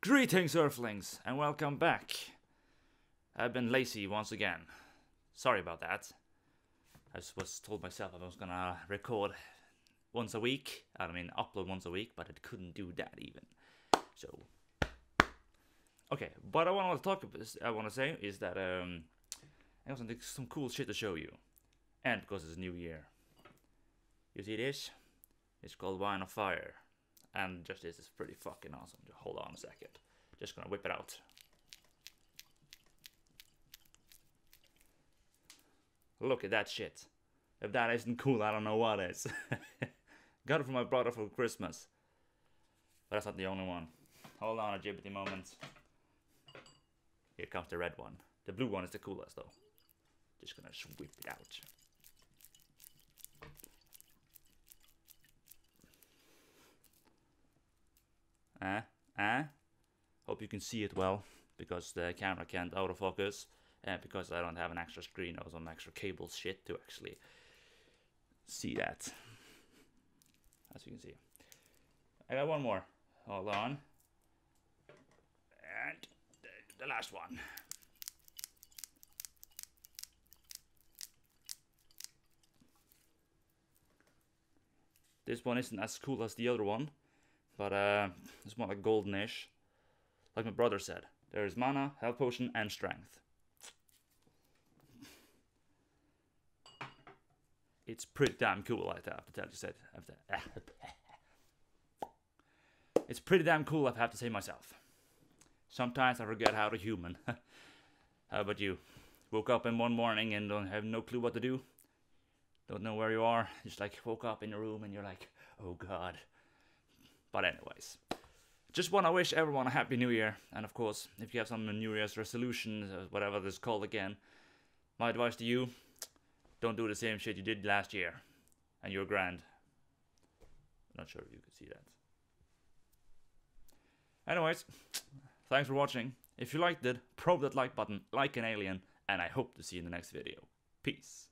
Greetings, Earthlings, and welcome back. I've been lazy once again. Sorry about that. I was told myself I was gonna record once a week. I mean, upload once a week, but I couldn't do that even. So, okay. What I want to talk about, I want to say is that um, I some, some cool shit to show you, and because it's New Year. You see this? It's called Wine of Fire, and just this is pretty fucking awesome. Just hold on a second. Just gonna whip it out. Look at that shit. If that isn't cool, I don't know what is. Got it from my brother for Christmas. But that's not the only one. Hold on a gibbety moment. Here comes the red one. The blue one is the coolest though. Just gonna sweep it out. Uh, uh. Hope you can see it well because the camera can't autofocus and because I don't have an extra screen or some extra cable shit to actually see that. As you can see. I got one more. Hold on. And the, the last one. This one isn't as cool as the other one, but uh, it's more like goldenish. Like my brother said, there is mana, health potion, and strength. It's pretty damn cool, I have to tell you. Said, it's pretty damn cool, I have to say myself. Sometimes I forget how to human. how about you? Woke up in one morning and don't have no clue what to do? Don't know where you are? Just like woke up in a room and you're like, oh god. But anyways, just want to wish everyone a happy new year. And of course, if you have some New Year's resolutions, or whatever this is called again, my advice to you don't do the same shit you did last year. And you're grand. Not sure if you could see that. Anyways, thanks for watching. If you liked it, probe that like button like an alien, and I hope to see you in the next video. Peace.